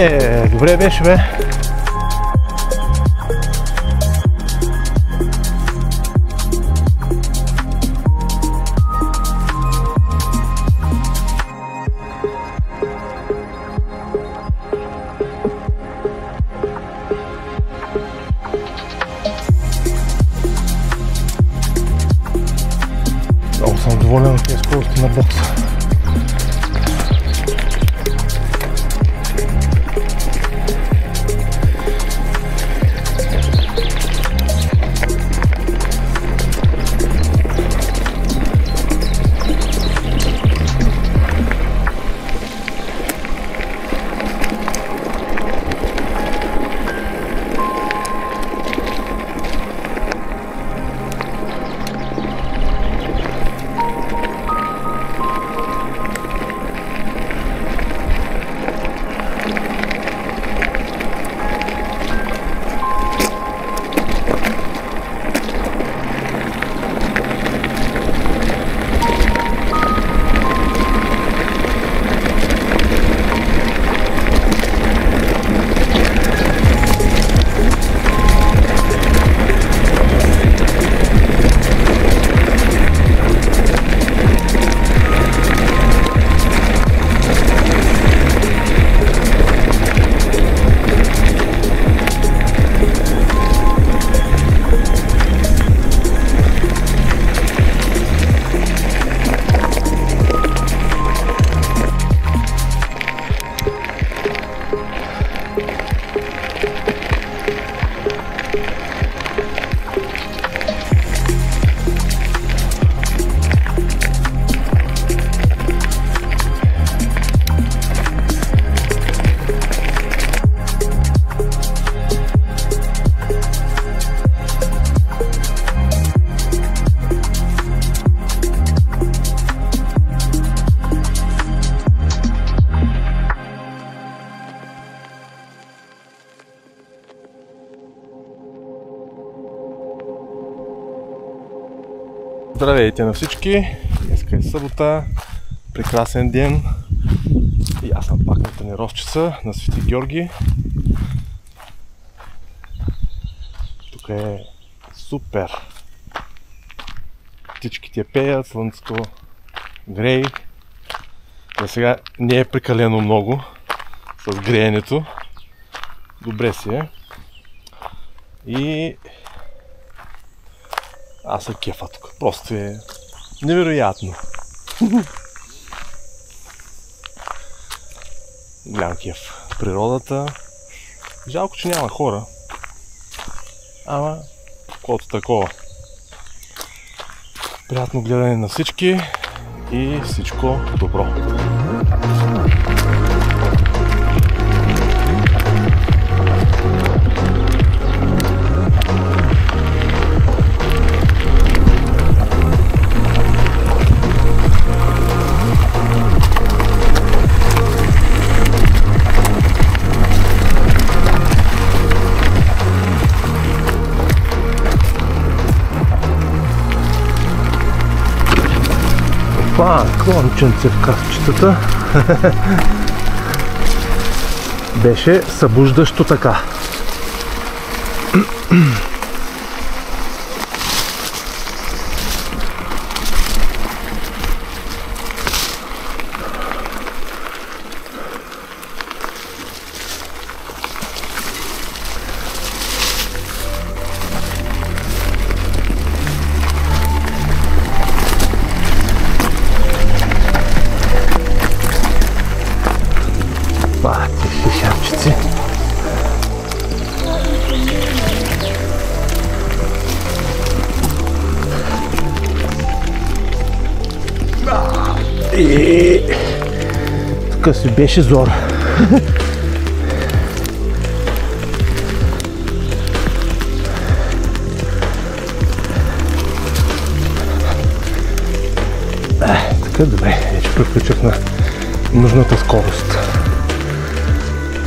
Е, добре беше, бе. Много съм доволен от тези скорости на бокса. Здравейте на всички! Днеска е събота, прекрасен ден и аз съм пак на тренировчица на Свети Георги. Тук е супер! Птичките пеят, слънцето грей. За сега не е прекалено много с греенето. Добре си е. И аз се кефа тук. Просто е невероятно. Голям кеф. Природата. Жалко, че няма хора. Ама, каквото такова. Приятно гледане на всички и всичко добро. Опа, клонченце в кафчетата. Беше събуждащо така. И... Тук си беше зор. Е, така, добре, вече приключих на нужната скорост.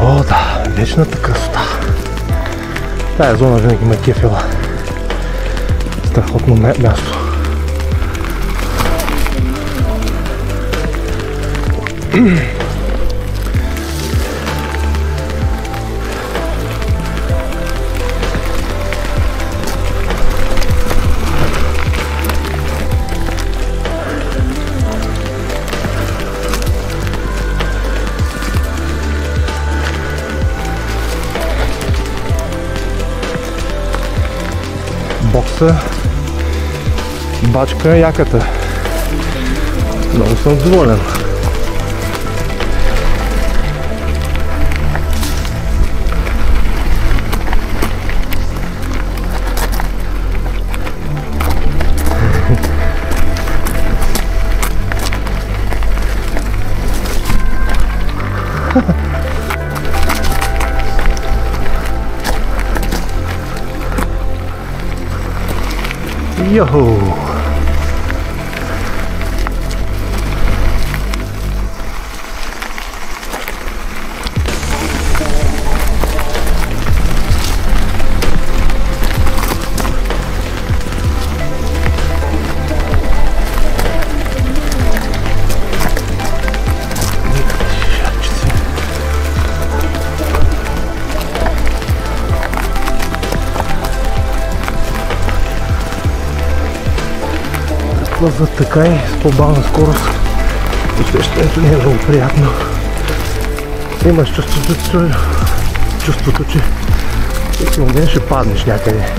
О, да, вечната красота. Тая зона винаги ме кефила. Страхотно място. бокса, бачка, яката. Много съм доволен. Yo-ho! За така и с по-бавна скорост усещането не е много приятно. Имаш чувството, чувството че всеки ден ще паднеш някъде.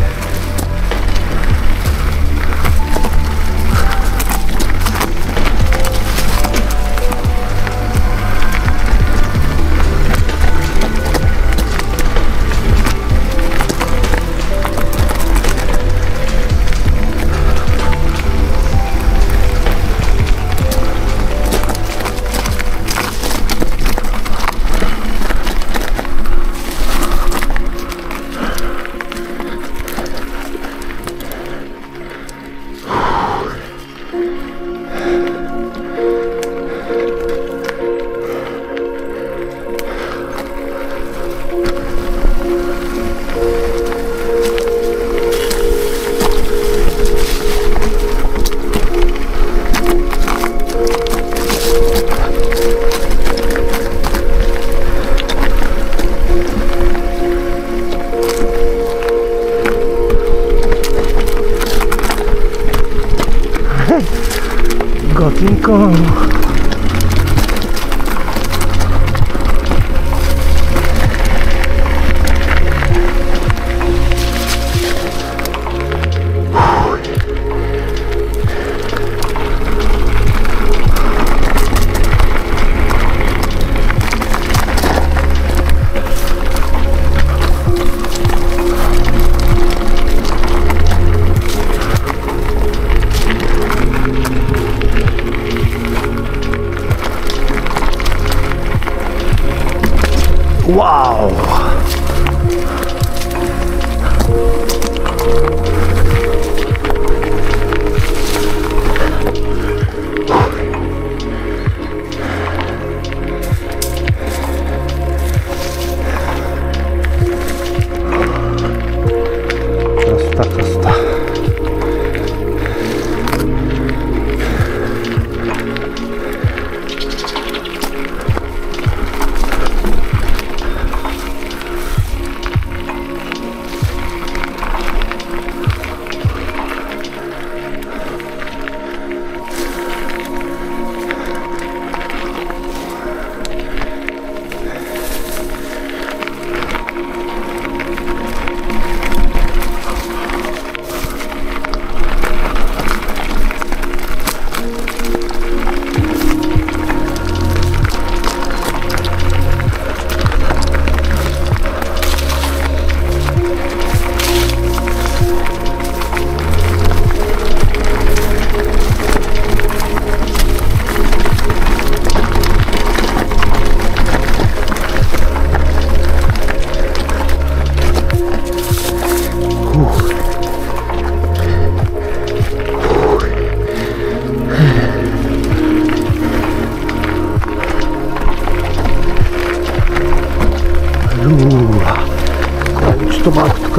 Wow.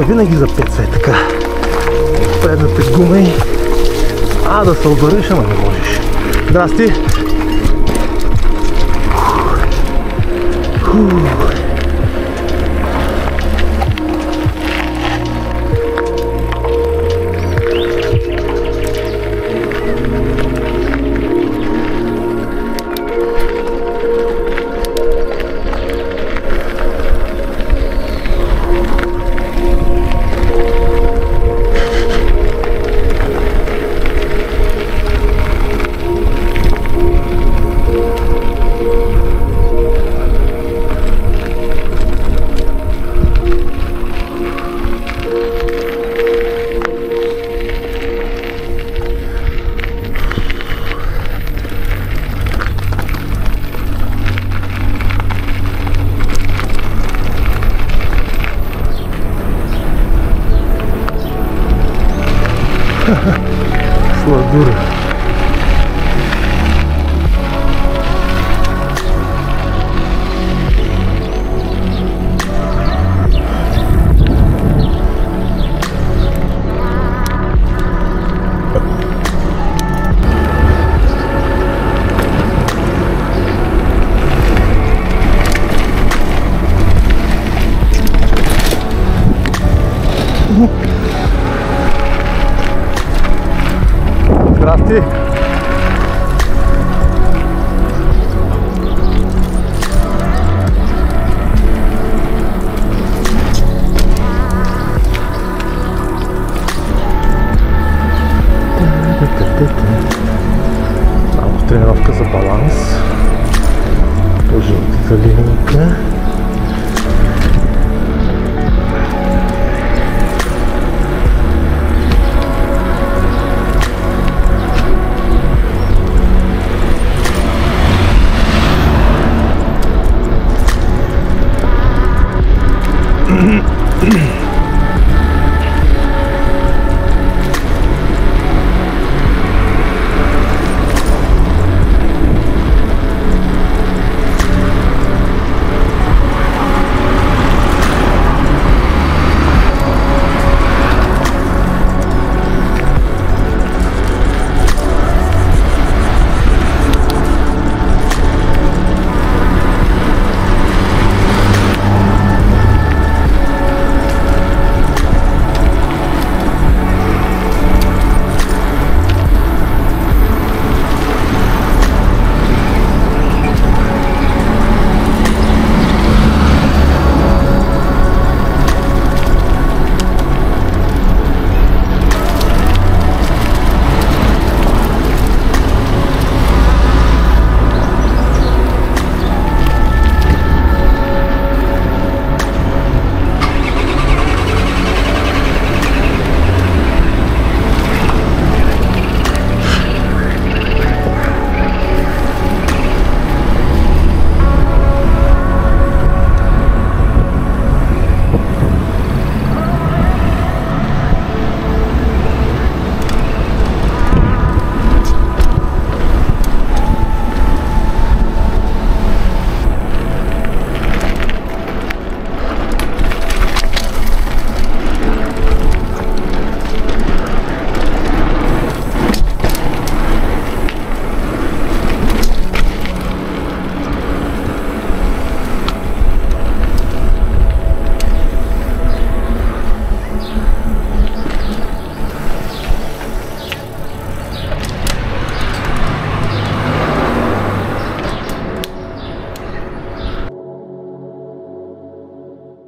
Количето малко тук винаги запеца е така. Предната гума и... А, да се удариш, ама не можеш. Здрасти! Фух. Now turn off the balance. Push gente, to.